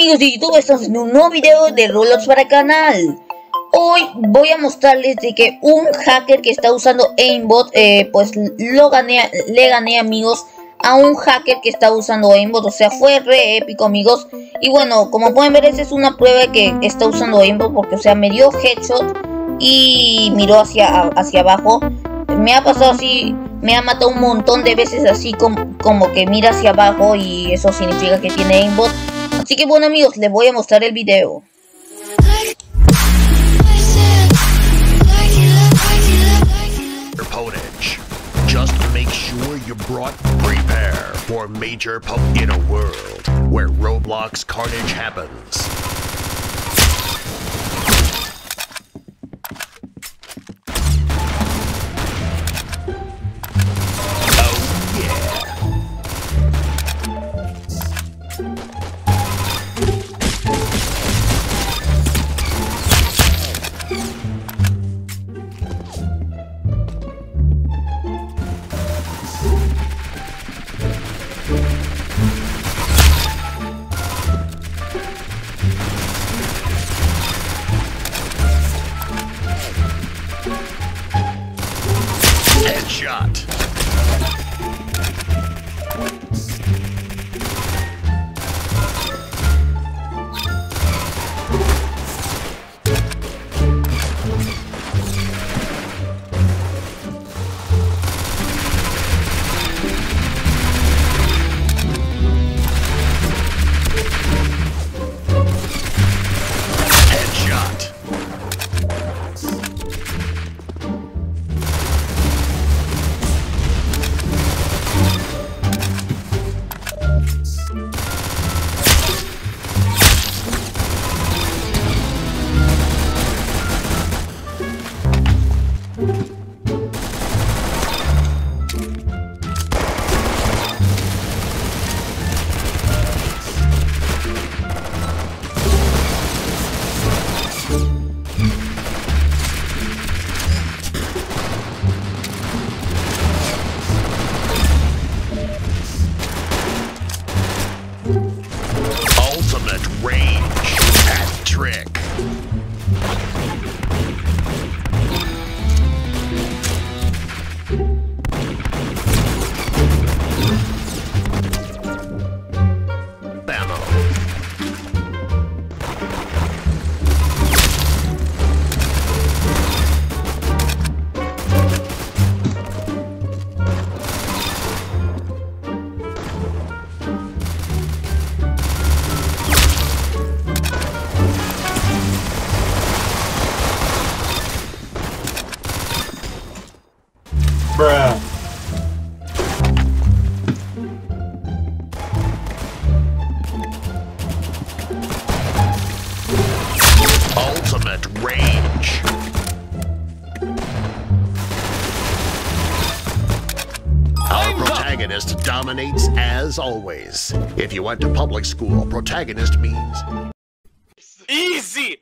amigos de YouTube, estamos en un nuevo video de Roblox para el canal. Hoy voy a mostrarles de que un hacker que está usando aimbot eh, Pues lo gané, le gané amigos a un hacker que está usando aimbot. O sea fue re épico amigos. Y bueno, como pueden ver esta es una prueba que está usando aimbot Porque o sea me dio headshot y miró hacia, hacia abajo. Me ha pasado así me ha matado un montón de veces así como, como que mira hacia abajo y eso significa que tiene aimbot Así que bueno amigos, les voy a mostrar el video. Just make sure you brought prepare for major in a world where Roblox carnage happens. ultimate range hat trick. Bruh. Ultimate range. Our protagonist dominates as always. If you went to public school, protagonist means... Easy!